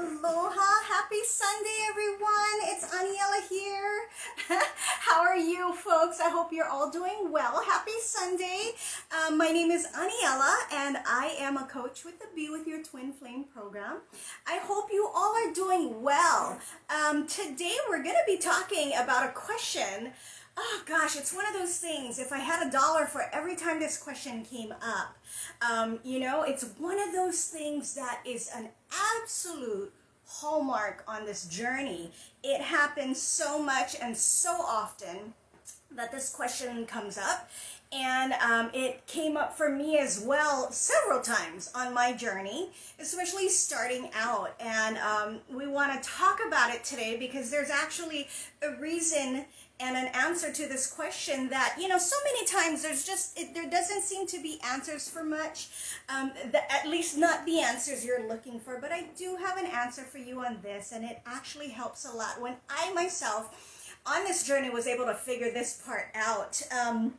Aloha, happy Sunday everyone. It's Aniela here. How are you folks? I hope you're all doing well. Happy Sunday. Um, my name is Aniela and I am a coach with the Be With Your Twin Flame program. I hope you all are doing well. Um, today we're going to be talking about a question oh gosh, it's one of those things. If I had a dollar for every time this question came up, um, you know, it's one of those things that is an absolute hallmark on this journey. It happens so much and so often that this question comes up. And um, it came up for me as well several times on my journey, especially starting out. And um, we want to talk about it today because there's actually a reason and an answer to this question that you know so many times there's just it, there doesn't seem to be answers for much um, the, at least not the answers you're looking for but i do have an answer for you on this and it actually helps a lot when i myself on this journey was able to figure this part out um,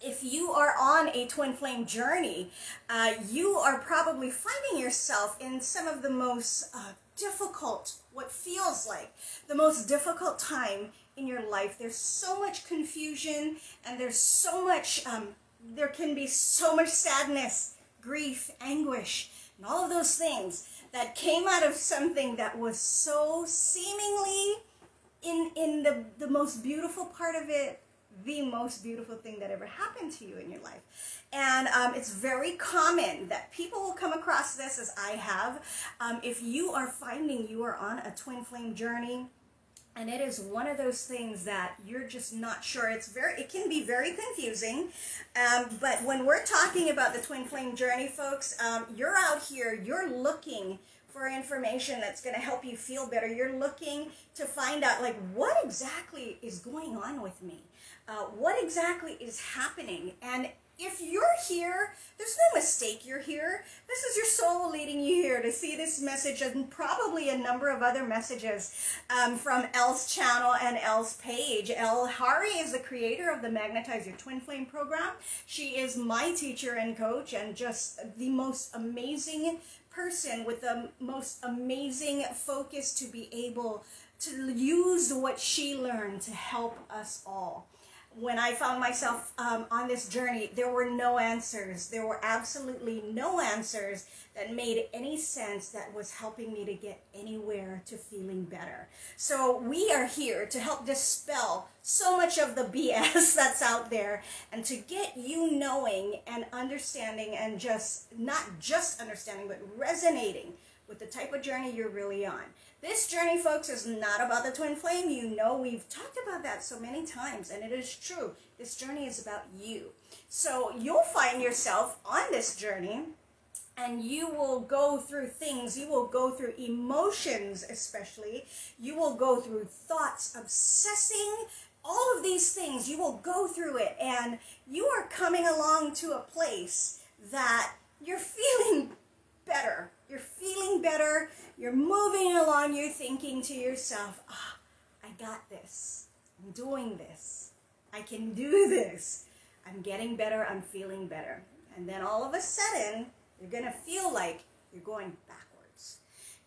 if you are on a twin flame journey, uh, you are probably finding yourself in some of the most uh, difficult, what feels like the most difficult time in your life. There's so much confusion and there's so much, um, there can be so much sadness, grief, anguish, and all of those things that came out of something that was so seemingly in, in the, the most beautiful part of it, the most beautiful thing that ever happened to you in your life. And um, it's very common that people will come across this as I have. Um, if you are finding you are on a twin flame journey, and it is one of those things that you're just not sure it's very it can be very confusing um, but when we're talking about the twin flame journey folks um, you're out here you're looking for information that's going to help you feel better you're looking to find out like what exactly is going on with me uh, what exactly is happening and if you're here, there's no mistake you're here. This is your soul leading you here to see this message and probably a number of other messages um, from Elle's channel and Elle's page. Elle Hari is the creator of the Magnetize Your Twin Flame program. She is my teacher and coach and just the most amazing person with the most amazing focus to be able to use what she learned to help us all when I found myself um, on this journey, there were no answers. There were absolutely no answers that made any sense that was helping me to get anywhere to feeling better. So we are here to help dispel so much of the BS that's out there and to get you knowing and understanding and just not just understanding, but resonating with the type of journey you're really on. This journey, folks, is not about the twin flame. You know, we've talked about that so many times, and it is true. This journey is about you. So you'll find yourself on this journey, and you will go through things. You will go through emotions, especially. You will go through thoughts, obsessing, all of these things. You will go through it, and you are coming along to a place that you're feeling better. You're feeling better. You're moving along. You're thinking to yourself, ah, I got this. I'm doing this. I can do this. I'm getting better. I'm feeling better. And then all of a sudden, you're going to feel like you're going backwards.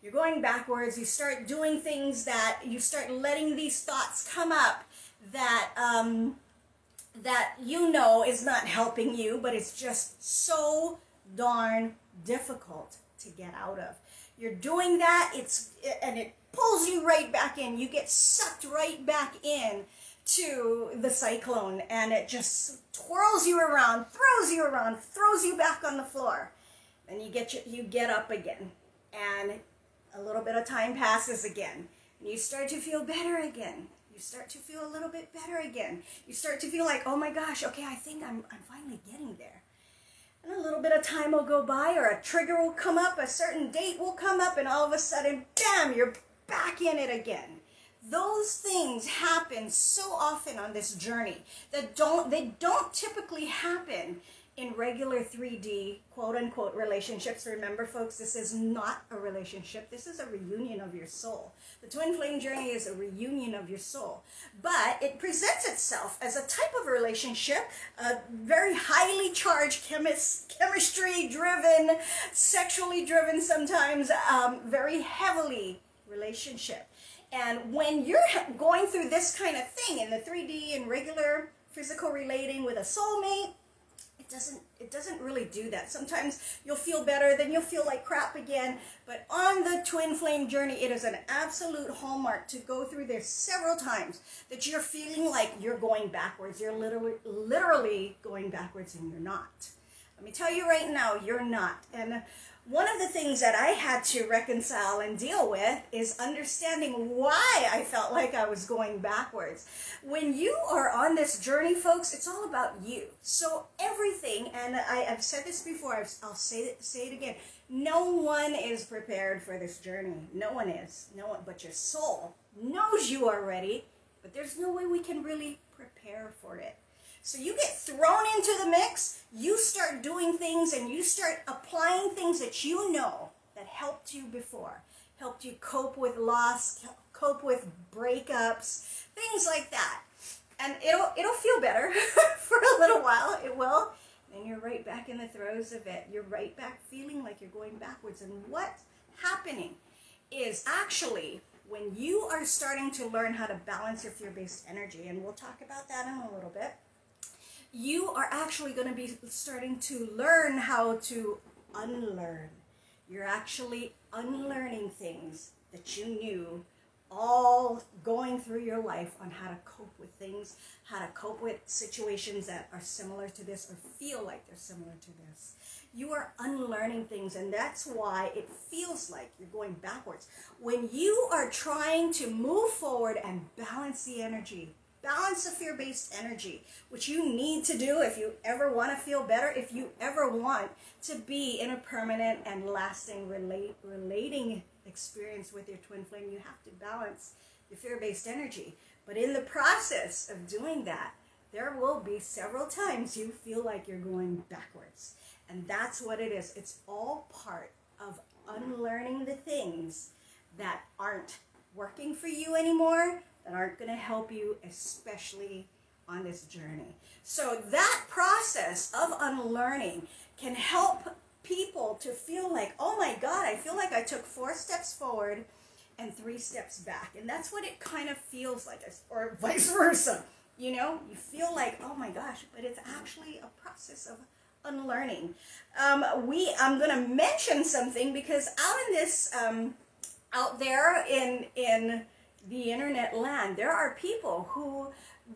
You're going backwards. You start doing things that you start letting these thoughts come up that um, that you know is not helping you, but it's just so darn difficult to get out of. You're doing that, it's and it pulls you right back in. You get sucked right back in to the cyclone and it just twirls you around, throws you around, throws you back on the floor. And you get you, you get up again. And a little bit of time passes again. And you start to feel better again. You start to feel a little bit better again. You start to feel like, oh my gosh, okay, I think I'm, I'm finally getting there. And a little bit of time will go by or a trigger will come up, a certain date will come up, and all of a sudden, bam, you're back in it again. Those things happen so often on this journey that don't they don't typically happen in regular 3D quote unquote relationships. Remember, folks, this is not a relationship. This is a reunion of your soul. The twin flame journey is a reunion of your soul, but it presents itself as a type of relationship, a very highly charged chemist, chemistry driven, sexually driven sometimes, um, very heavily relationship. And when you're going through this kind of thing in the 3D and regular physical relating with a soulmate, it doesn't it doesn't really do that. Sometimes you'll feel better, then you'll feel like crap again. But on the twin flame journey, it is an absolute hallmark to go through this several times that you're feeling like you're going backwards. You're literally literally going backwards and you're not. Let me tell you right now, you're not. And one of the things that I had to reconcile and deal with is understanding why I felt like I was going backwards. When you are on this journey, folks, it's all about you. So everything, and I, have said this before, i will say it, say it again. No one is prepared for this journey. No one is. No one, but your soul knows you are ready, but there's no way we can really prepare for it. So you get thrown into the mix, you start doing things and you start applying things that you know that helped you before, helped you cope with loss, cope with breakups, things like that. And it'll it'll feel better for a little while, it will. And you're right back in the throes of it. You're right back feeling like you're going backwards. And what's happening is actually when you are starting to learn how to balance your fear-based energy, and we'll talk about that in a little bit you are actually going to be starting to learn how to unlearn. You're actually unlearning things that you knew all going through your life on how to cope with things, how to cope with situations that are similar to this or feel like they're similar to this. You are unlearning things, and that's why it feels like you're going backwards. When you are trying to move forward and balance the energy, balance the fear-based energy, which you need to do if you ever want to feel better, if you ever want to be in a permanent and lasting relate, relating experience with your twin flame, you have to balance your fear-based energy. But in the process of doing that, there will be several times you feel like you're going backwards. And that's what it is. It's all part of unlearning the things that aren't working for you anymore, that aren't going to help you, especially on this journey. So that process of unlearning can help people to feel like, oh my God, I feel like I took four steps forward and three steps back. And that's what it kind of feels like, or vice versa. You know, you feel like, oh my gosh, but it's actually a process of unlearning. Um, we, I'm going to mention something because out in this, um, out there in, in, the internet land, there are people who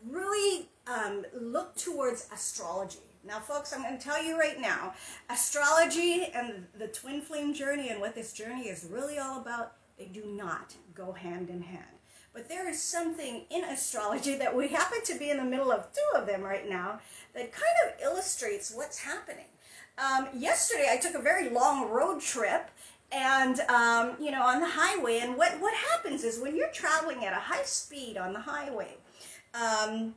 really um, look towards astrology. Now, folks, I'm going to tell you right now, astrology and the twin flame journey and what this journey is really all about, they do not go hand in hand. But there is something in astrology that we happen to be in the middle of two of them right now that kind of illustrates what's happening. Um, yesterday, I took a very long road trip and um, you know on the highway and what what happens is when you're traveling at a high speed on the highway um,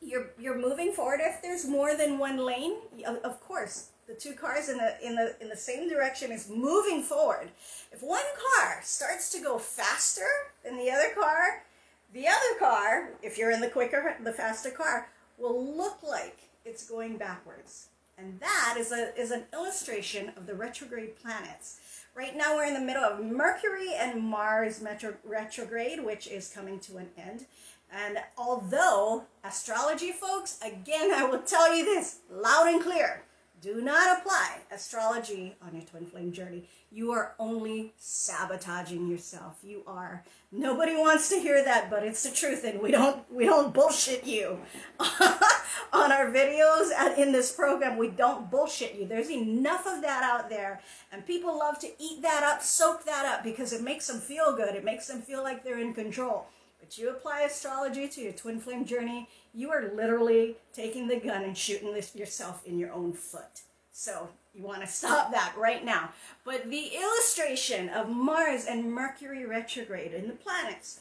you're you're moving forward. If there's more than one lane of course the two cars in the in the in the same direction is moving forward. If one car starts to go faster than the other car the other car if you're in the quicker the faster car will look like it's going backwards and that is a is an illustration of the retrograde planets Right now we're in the middle of Mercury and Mars retrograde, which is coming to an end. And although astrology, folks, again, I will tell you this loud and clear. Do not apply astrology on your twin flame journey. You are only sabotaging yourself. You are. Nobody wants to hear that, but it's the truth, and we don't we don't bullshit you on our videos and in this program. We don't bullshit you. There's enough of that out there, and people love to eat that up, soak that up because it makes them feel good. It makes them feel like they're in control. You apply astrology to your twin flame journey, you are literally taking the gun and shooting this yourself in your own foot. So you want to stop that right now. But the illustration of Mars and Mercury retrograde and the planets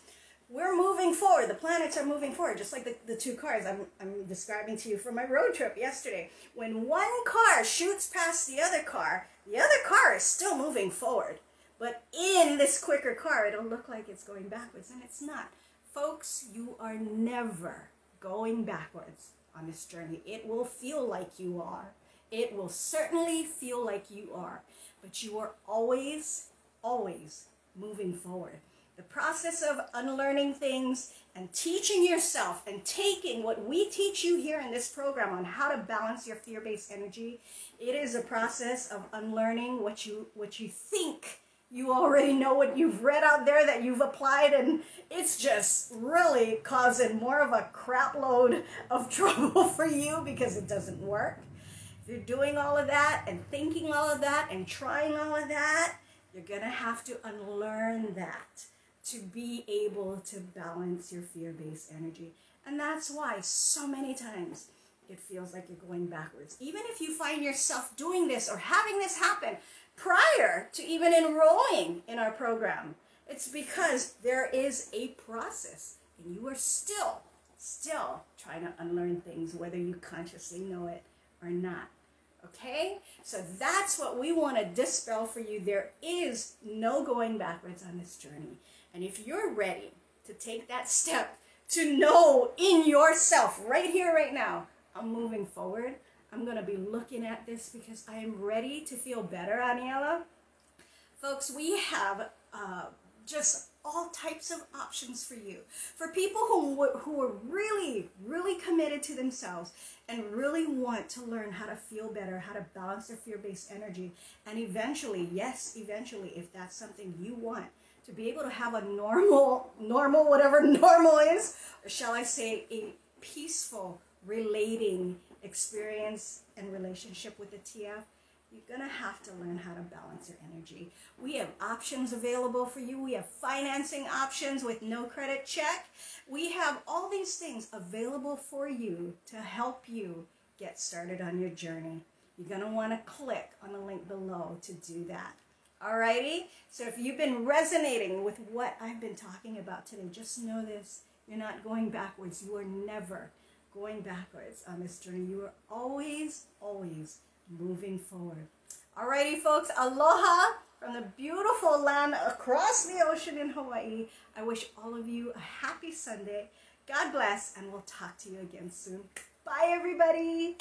we're moving forward. The planets are moving forward, just like the, the two cars I'm, I'm describing to you from my road trip yesterday. When one car shoots past the other car, the other car is still moving forward. But in this quicker car, it'll look like it's going backwards, and it's not. Folks, you are never going backwards on this journey. It will feel like you are. It will certainly feel like you are. But you are always, always moving forward. The process of unlearning things and teaching yourself and taking what we teach you here in this program on how to balance your fear-based energy, it is a process of unlearning what you what you think you already know what you've read out there that you've applied and it's just really causing more of a crap load of trouble for you because it doesn't work. If you're doing all of that and thinking all of that and trying all of that, you're going to have to unlearn that to be able to balance your fear-based energy. And that's why so many times it feels like you're going backwards. Even if you find yourself doing this or having this happen prior to even enrolling in our program, it's because there is a process and you are still, still trying to unlearn things, whether you consciously know it or not. Okay? So that's what we want to dispel for you. There is no going backwards on this journey. And if you're ready to take that step to know in yourself, right here, right now, I'm moving forward. I'm going to be looking at this because I am ready to feel better, Aniela. Folks, we have uh, just all types of options for you. For people who, who are really, really committed to themselves and really want to learn how to feel better, how to balance their fear-based energy, and eventually, yes, eventually, if that's something you want, to be able to have a normal, normal, whatever normal is, or shall I say a peaceful relating experience and relationship with the TF, you're going to have to learn how to balance your energy. We have options available for you. We have financing options with no credit check. We have all these things available for you to help you get started on your journey. You're going to want to click on the link below to do that. Alrighty? So if you've been resonating with what I've been talking about today, just know this. You're not going backwards. You are never going backwards uh, on this journey. You are always, always moving forward. Alrighty, folks. Aloha from the beautiful land across the ocean in Hawaii. I wish all of you a happy Sunday. God bless, and we'll talk to you again soon. Bye, everybody.